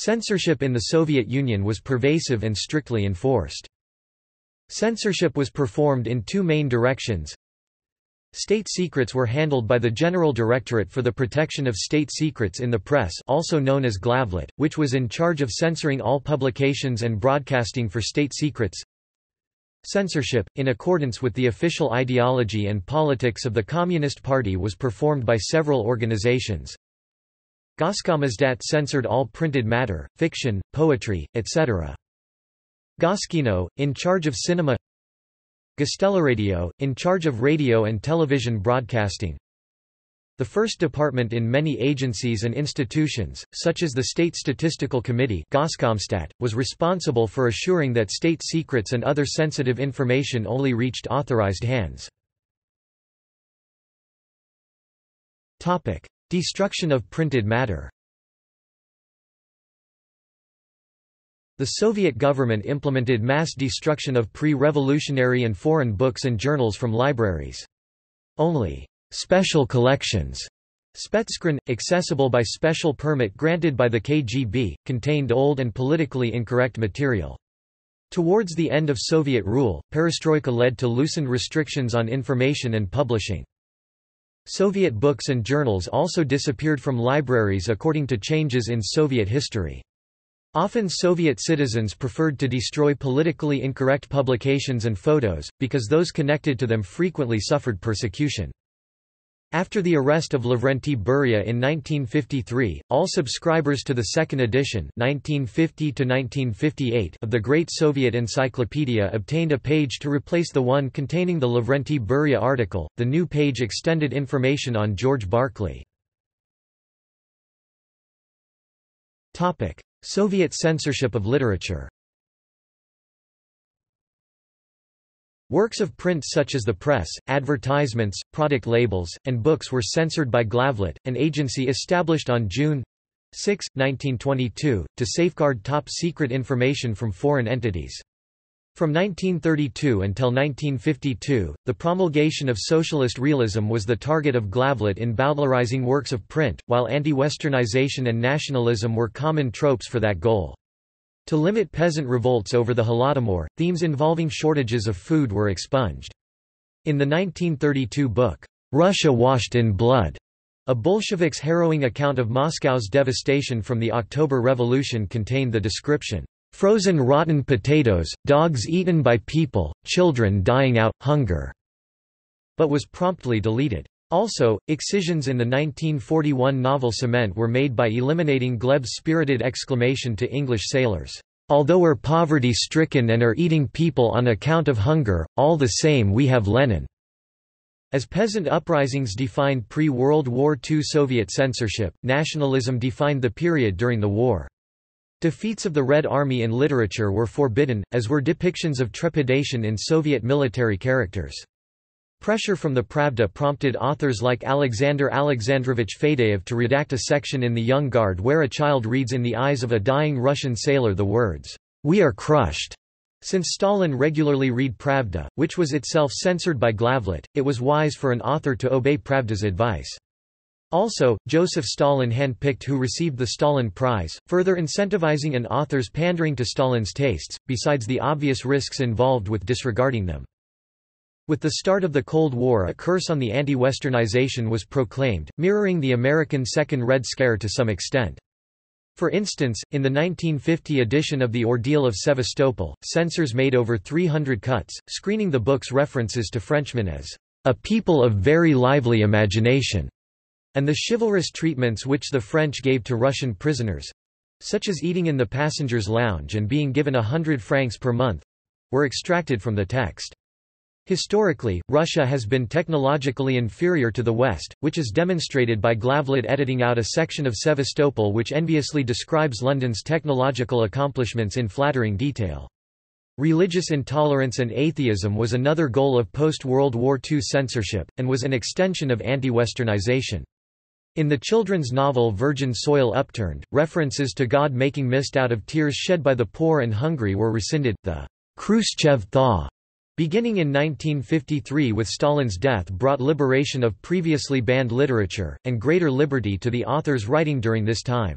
Censorship in the Soviet Union was pervasive and strictly enforced. Censorship was performed in two main directions. State secrets were handled by the General Directorate for the Protection of State Secrets in the Press also known as Glavlit, which was in charge of censoring all publications and broadcasting for state secrets. Censorship, in accordance with the official ideology and politics of the Communist Party was performed by several organizations. Goskomizdat censored all printed matter, fiction, poetry, etc. Goskino, in charge of cinema Gosteleradio, in charge of radio and television broadcasting The first department in many agencies and institutions, such as the State Statistical Committee Goskomstat, was responsible for assuring that state secrets and other sensitive information only reached authorized hands. Destruction of printed matter The Soviet government implemented mass destruction of pre-revolutionary and foreign books and journals from libraries. Only special collections Spetskhran, accessible by special permit granted by the KGB, contained old and politically incorrect material. Towards the end of Soviet rule, perestroika led to loosened restrictions on information and publishing. Soviet books and journals also disappeared from libraries according to changes in Soviet history. Often Soviet citizens preferred to destroy politically incorrect publications and photos, because those connected to them frequently suffered persecution. After the arrest of Lavrenti Beria in 1953, all subscribers to the second edition 1950 of the Great Soviet Encyclopedia obtained a page to replace the one containing the Lavrenti Beria article. The new page extended information on George. Topic: Soviet censorship of literature Works of print such as the press, advertisements, product labels, and books were censored by Glavlit, an agency established on June 6, 1922, to safeguard top-secret information from foreign entities. From 1932 until 1952, the promulgation of socialist realism was the target of Glavlit in bowdlerizing works of print, while anti-westernization and nationalism were common tropes for that goal. To limit peasant revolts over the Holodomor, themes involving shortages of food were expunged. In the 1932 book, Russia Washed in Blood, a Bolsheviks' harrowing account of Moscow's devastation from the October Revolution contained the description, Frozen rotten potatoes, dogs eaten by people, children dying out, hunger", but was promptly deleted. Also, excisions in the 1941 novel Cement were made by eliminating Gleb's spirited exclamation to English sailors, "'Although we're poverty-stricken and are eating people on account of hunger, all the same we have Lenin." As peasant uprisings defined pre-World War II Soviet censorship, nationalism defined the period during the war. Defeats of the Red Army in literature were forbidden, as were depictions of trepidation in Soviet military characters. Pressure from the Pravda prompted authors like Alexander Alexandrovich Fadeev to redact a section in The Young Guard where a child reads in the eyes of a dying Russian sailor the words, "'We are crushed'". Since Stalin regularly read Pravda, which was itself censored by Glavlit, it was wise for an author to obey Pravda's advice. Also, Joseph Stalin handpicked who received the Stalin Prize, further incentivizing an author's pandering to Stalin's tastes, besides the obvious risks involved with disregarding them. With the start of the Cold War a curse on the anti-westernization was proclaimed, mirroring the American Second Red Scare to some extent. For instance, in the 1950 edition of The Ordeal of Sevastopol, censors made over 300 cuts, screening the book's references to Frenchmen as a people of very lively imagination and the chivalrous treatments which the French gave to Russian prisoners—such as eating in the passengers' lounge and being given a hundred francs per month—were extracted from the text. Historically, Russia has been technologically inferior to the West, which is demonstrated by Glavlit editing out a section of Sevastopol which enviously describes London's technological accomplishments in flattering detail. Religious intolerance and atheism was another goal of post-World War II censorship, and was an extension of anti-westernization. In the children's novel Virgin Soil Upturned, references to God making mist out of tears shed by the poor and hungry were rescinded. The Khrushchev thaw, beginning in 1953 with Stalin's death brought liberation of previously banned literature, and greater liberty to the authors writing during this time.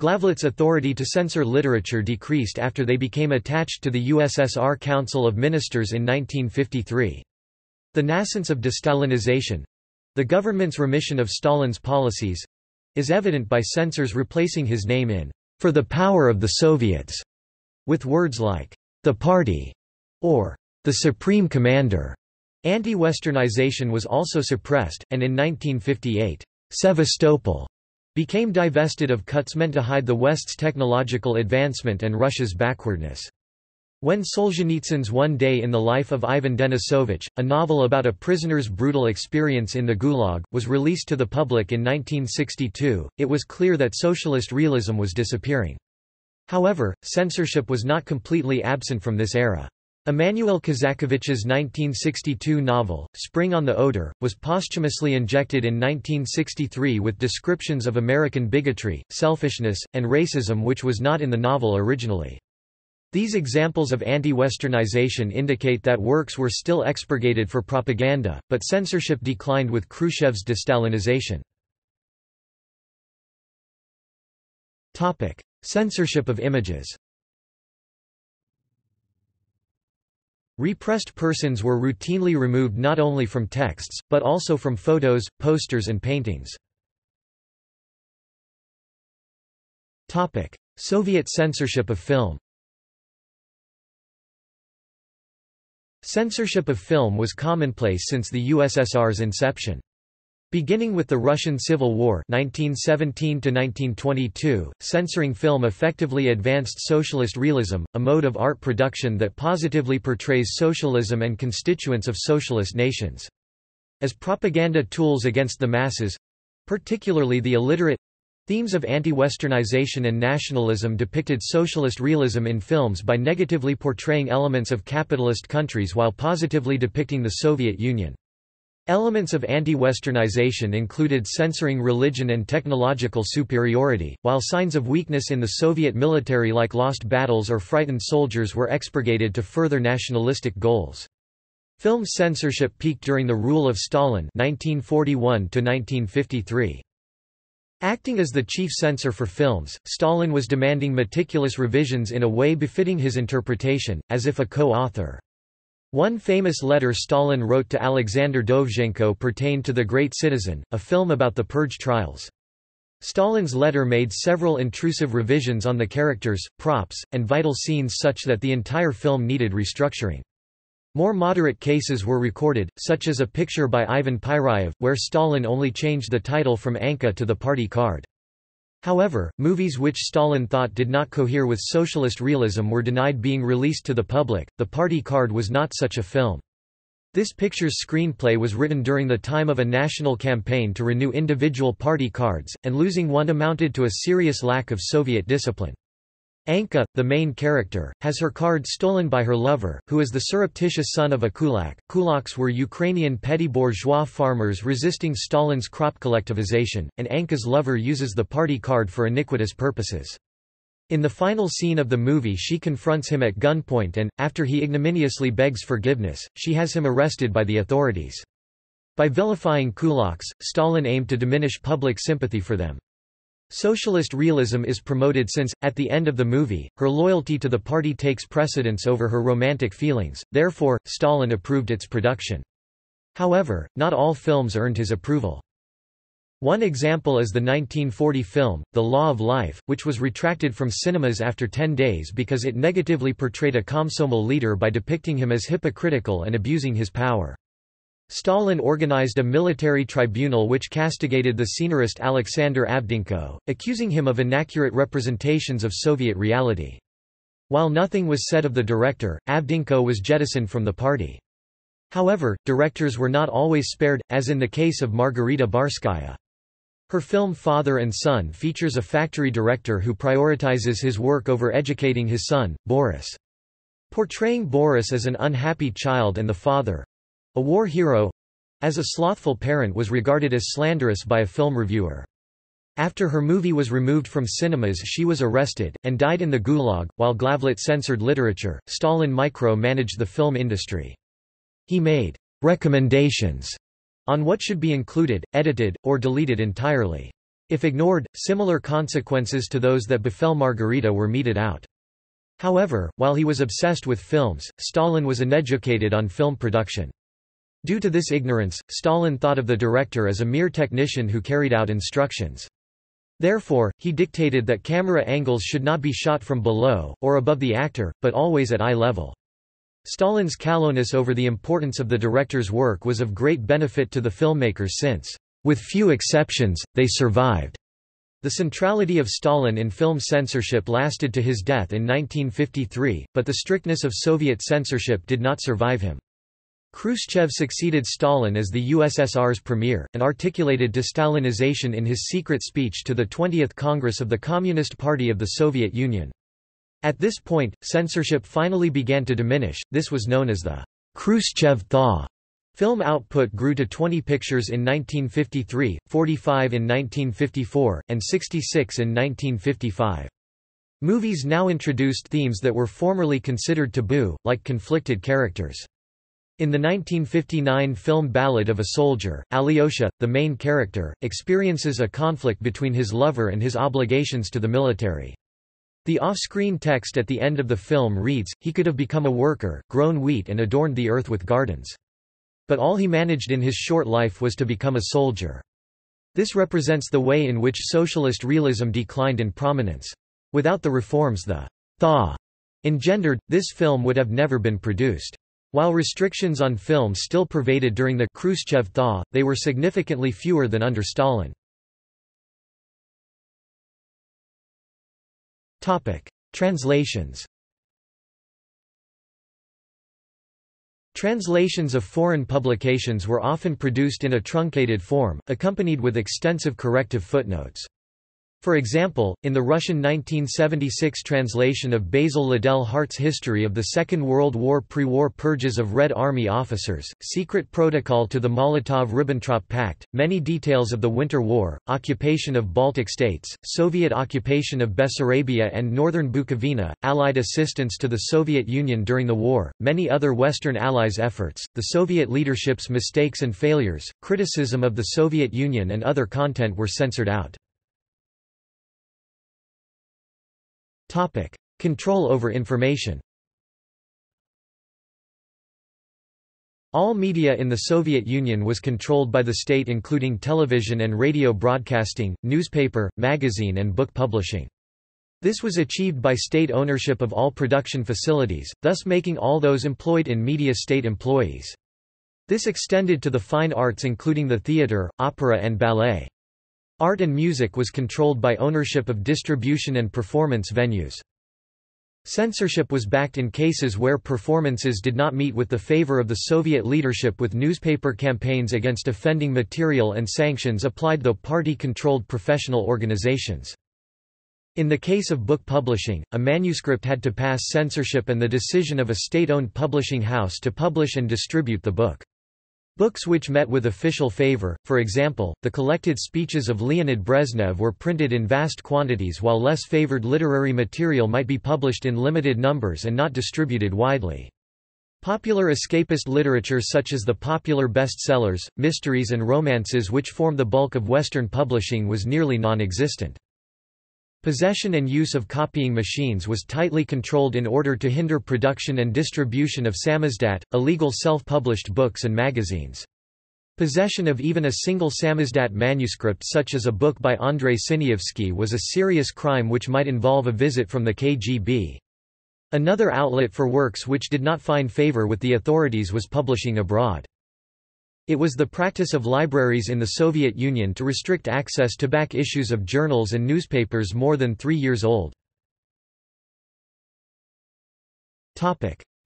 Glavlit's authority to censor literature decreased after they became attached to the USSR Council of Ministers in 1953. The nascence of destalinization—the government's remission of Stalin's policies—is evident by censors replacing his name in "...for the power of the Soviets", with words like "...the party", or "...the supreme commander". Anti-Westernization was also suppressed, and in 1958, Sevastopol became divested of cuts meant to hide the West's technological advancement and Russia's backwardness. When Solzhenitsyn's One Day in the Life of Ivan Denisovich, a novel about a prisoner's brutal experience in the Gulag, was released to the public in 1962, it was clear that socialist realism was disappearing. However, censorship was not completely absent from this era. Emanuel Kazakevich's 1962 novel, Spring on the Oder, was posthumously injected in 1963 with descriptions of American bigotry, selfishness, and racism which was not in the novel originally. These examples of anti-Westernization indicate that works were still expurgated for propaganda, but censorship declined with Khrushchev's destalinization. Censorship of images Repressed persons were routinely removed not only from texts, but also from photos, posters and paintings. Soviet censorship of film Censorship of film was commonplace since the USSR's inception. Beginning with the Russian Civil War 1917 censoring film effectively advanced socialist realism, a mode of art production that positively portrays socialism and constituents of socialist nations. As propaganda tools against the masses—particularly the illiterate, Themes of anti-Westernization and nationalism depicted socialist realism in films by negatively portraying elements of capitalist countries while positively depicting the Soviet Union. Elements of anti-Westernization included censoring religion and technological superiority, while signs of weakness in the Soviet military like lost battles or frightened soldiers were expurgated to further nationalistic goals. Film censorship peaked during the rule of Stalin 1941 -1953. Acting as the chief censor for films, Stalin was demanding meticulous revisions in a way befitting his interpretation, as if a co-author. One famous letter Stalin wrote to Alexander Dovzhenko pertained to The Great Citizen, a film about the Purge trials. Stalin's letter made several intrusive revisions on the characters, props, and vital scenes such that the entire film needed restructuring. More moderate cases were recorded, such as a picture by Ivan Pyryev, where Stalin only changed the title from Anka to the party card. However, movies which Stalin thought did not cohere with socialist realism were denied being released to the public. The Party Card was not such a film. This picture's screenplay was written during the time of a national campaign to renew individual party cards, and losing one amounted to a serious lack of Soviet discipline. Anka, the main character, has her card stolen by her lover, who is the surreptitious son of a kulak. Kulaks were Ukrainian petty bourgeois farmers resisting Stalin's crop collectivization, and Anka's lover uses the party card for iniquitous purposes. In the final scene of the movie she confronts him at gunpoint and, after he ignominiously begs forgiveness, she has him arrested by the authorities. By vilifying kulaks, Stalin aimed to diminish public sympathy for them. Socialist realism is promoted since, at the end of the movie, her loyalty to the party takes precedence over her romantic feelings, therefore, Stalin approved its production. However, not all films earned his approval. One example is the 1940 film, The Law of Life, which was retracted from cinemas after 10 days because it negatively portrayed a Komsomol leader by depicting him as hypocritical and abusing his power. Stalin organized a military tribunal which castigated the scenarist Alexander Avdyenko, accusing him of inaccurate representations of Soviet reality. While nothing was said of the director, Avdyenko was jettisoned from the party. However, directors were not always spared, as in the case of Margarita Barskaya. Her film Father and Son features a factory director who prioritizes his work over educating his son, Boris. Portraying Boris as an unhappy child and the father, a war hero as a slothful parent was regarded as slanderous by a film reviewer. After her movie was removed from cinemas she was arrested, and died in the Gulag. While Glavlit censored literature, Stalin micro managed the film industry. He made recommendations on what should be included, edited, or deleted entirely. If ignored, similar consequences to those that befell Margarita were meted out. However, while he was obsessed with films, Stalin was uneducated on film production. Due to this ignorance, Stalin thought of the director as a mere technician who carried out instructions. Therefore, he dictated that camera angles should not be shot from below, or above the actor, but always at eye level. Stalin's callowness over the importance of the director's work was of great benefit to the filmmakers since, with few exceptions, they survived. The centrality of Stalin in film censorship lasted to his death in 1953, but the strictness of Soviet censorship did not survive him. Khrushchev succeeded Stalin as the USSR's premier, and articulated de-Stalinization in his secret speech to the 20th Congress of the Communist Party of the Soviet Union. At this point, censorship finally began to diminish, this was known as the Khrushchev thaw. Film output grew to 20 pictures in 1953, 45 in 1954, and 66 in 1955. Movies now introduced themes that were formerly considered taboo, like conflicted characters. In the 1959 film Ballad of a Soldier, Alyosha, the main character, experiences a conflict between his lover and his obligations to the military. The off-screen text at the end of the film reads, he could have become a worker, grown wheat and adorned the earth with gardens. But all he managed in his short life was to become a soldier. This represents the way in which socialist realism declined in prominence. Without the reforms the thaw engendered, this film would have never been produced. While restrictions on film still pervaded during the Khrushchev thaw, they were significantly fewer than under Stalin. Translations Translations of foreign publications were often produced in a truncated form, accompanied with extensive corrective footnotes. For example, in the Russian 1976 translation of Basil Liddell Hart's History of the Second World War pre-war purges of Red Army officers, secret protocol to the Molotov–Ribbentrop Pact, many details of the Winter War, occupation of Baltic states, Soviet occupation of Bessarabia and northern Bukovina, Allied assistance to the Soviet Union during the war, many other Western Allies' efforts, the Soviet leadership's mistakes and failures, criticism of the Soviet Union and other content were censored out. Topic: Control over information. All media in the Soviet Union was controlled by the state including television and radio broadcasting, newspaper, magazine and book publishing. This was achieved by state ownership of all production facilities, thus making all those employed in media state employees. This extended to the fine arts including the theatre, opera and ballet. Art and music was controlled by ownership of distribution and performance venues. Censorship was backed in cases where performances did not meet with the favor of the Soviet leadership with newspaper campaigns against offending material and sanctions applied though party-controlled professional organizations. In the case of book publishing, a manuscript had to pass censorship and the decision of a state-owned publishing house to publish and distribute the book. Books which met with official favor, for example, the collected speeches of Leonid Brezhnev were printed in vast quantities while less favored literary material might be published in limited numbers and not distributed widely. Popular escapist literature such as the popular bestsellers, mysteries and romances which form the bulk of Western publishing was nearly non-existent. Possession and use of copying machines was tightly controlled in order to hinder production and distribution of samizdat, illegal self-published books and magazines. Possession of even a single samizdat manuscript such as a book by Andrei Sinyavsky was a serious crime which might involve a visit from the KGB. Another outlet for works which did not find favor with the authorities was publishing abroad. It was the practice of libraries in the Soviet Union to restrict access to back issues of journals and newspapers more than three years old.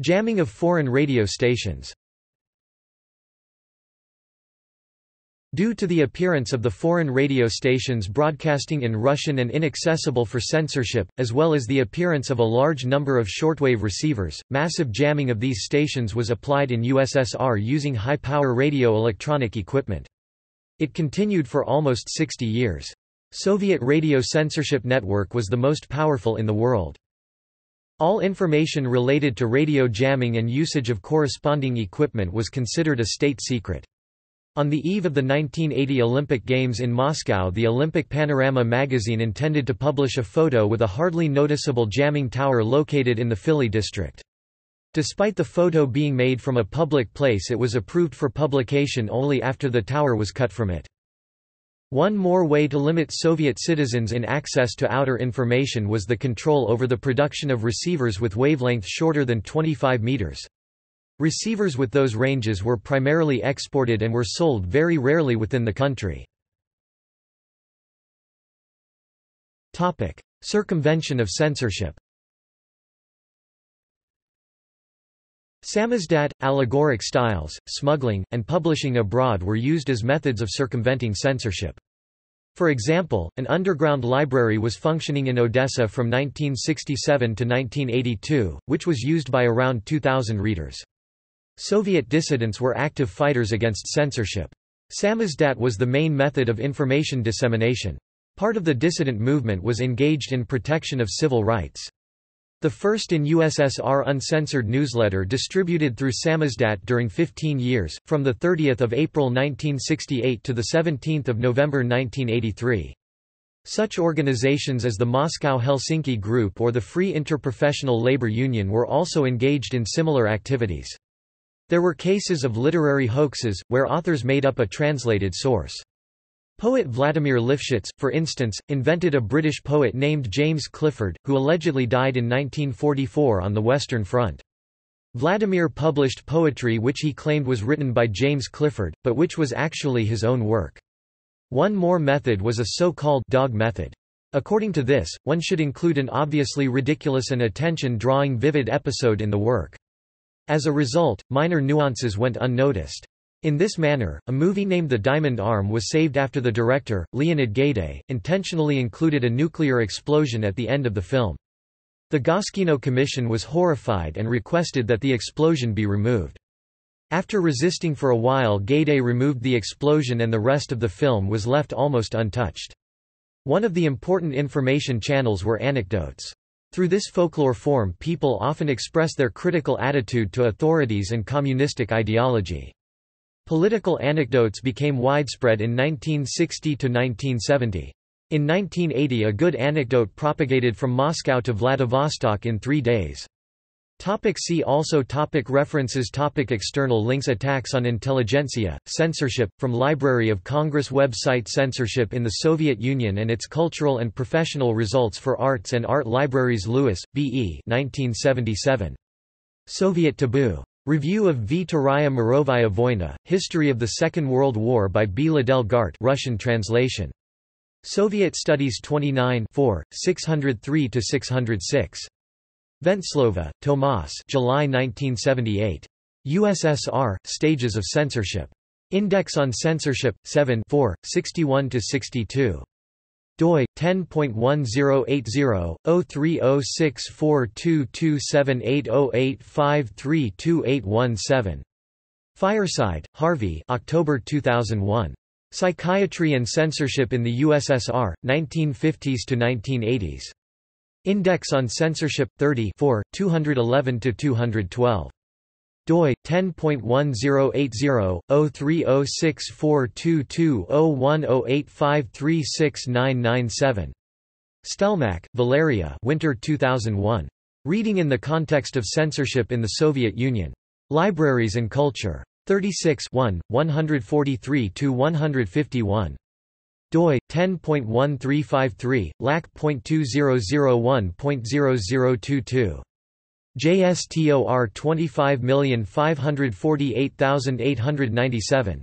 Jamming of foreign radio stations Due to the appearance of the foreign radio stations broadcasting in Russian and inaccessible for censorship, as well as the appearance of a large number of shortwave receivers, massive jamming of these stations was applied in USSR using high-power radio electronic equipment. It continued for almost 60 years. Soviet radio censorship network was the most powerful in the world. All information related to radio jamming and usage of corresponding equipment was considered a state secret. On the eve of the 1980 Olympic Games in Moscow the Olympic Panorama magazine intended to publish a photo with a hardly noticeable jamming tower located in the Fili district. Despite the photo being made from a public place it was approved for publication only after the tower was cut from it. One more way to limit Soviet citizens in access to outer information was the control over the production of receivers with wavelength shorter than 25 meters. Receivers with those ranges were primarily exported and were sold very rarely within the country. Circumvention of censorship Samizdat, allegoric styles, smuggling, and publishing abroad were used as methods of circumventing censorship. For example, an underground library was functioning in Odessa from 1967 to 1982, which was used by around 2,000 readers. Soviet dissidents were active fighters against censorship. Samizdat was the main method of information dissemination. Part of the dissident movement was engaged in protection of civil rights. The first in USSR uncensored newsletter distributed through Samizdat during 15 years, from 30 April 1968 to 17 November 1983. Such organizations as the Moscow-Helsinki Group or the Free Interprofessional Labor Union were also engaged in similar activities. There were cases of literary hoaxes, where authors made up a translated source. Poet Vladimir Lifshitz, for instance, invented a British poet named James Clifford, who allegedly died in 1944 on the Western Front. Vladimir published poetry which he claimed was written by James Clifford, but which was actually his own work. One more method was a so-called dog method. According to this, one should include an obviously ridiculous and attention-drawing vivid episode in the work. As a result, minor nuances went unnoticed. In this manner, a movie named The Diamond Arm was saved after the director, Leonid Gaiday, intentionally included a nuclear explosion at the end of the film. The Goskino Commission was horrified and requested that the explosion be removed. After resisting for a while Gaiday removed the explosion and the rest of the film was left almost untouched. One of the important information channels were anecdotes. Through this folklore form people often express their critical attitude to authorities and communistic ideology. Political anecdotes became widespread in 1960 to 1970. In 1980 a good anecdote propagated from Moscow to Vladivostok in three days. Topic see also topic References topic External links Attacks on intelligentsia, censorship, from Library of Congress website Censorship in the Soviet Union and its cultural and professional results for arts and art libraries Lewis, B. E. 1977. Soviet Taboo. Review of Vtoraya Mirovaya Voyna, History of the Second World War by B. Liddell Gart Russian translation. Soviet Studies 29 603–606. Venclova, Tomas July 1978. USSR, Stages of Censorship. Index on Censorship, 7 61–62 doi 10.1080/03064227808532817. Fireside, Harvey. October 2001. Psychiatry and Censorship in the USSR, 1950s to 1980s. Index on Censorship 30 211 to 212 doi 10.1080/03064220108536997. Stelmach, Valeria. Winter 2001. Reading in the Context of Censorship in the Soviet Union. Libraries and Culture. 36 1, 143–151 doi 10.1353 lac.2001.0022 JSTOR 25548897